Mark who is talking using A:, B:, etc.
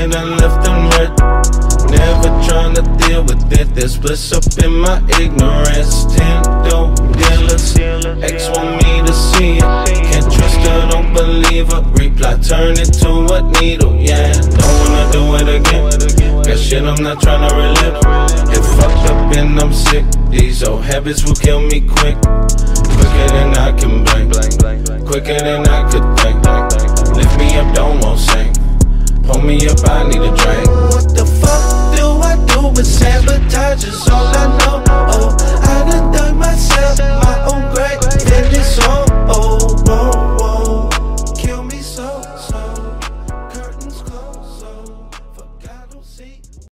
A: and I left them red. Never tryna deal with it, this bliss up in my ignorance. Ten dope dealers, X want me to see it. Can't trust her, don't believe her, reply turn it to a needle, yeah Don't wanna do it again, got shit I'm not tryna relive. Get fucked up and I'm sick, these old habits will kill me quick. Quicker than I can blink, quicker than I could think.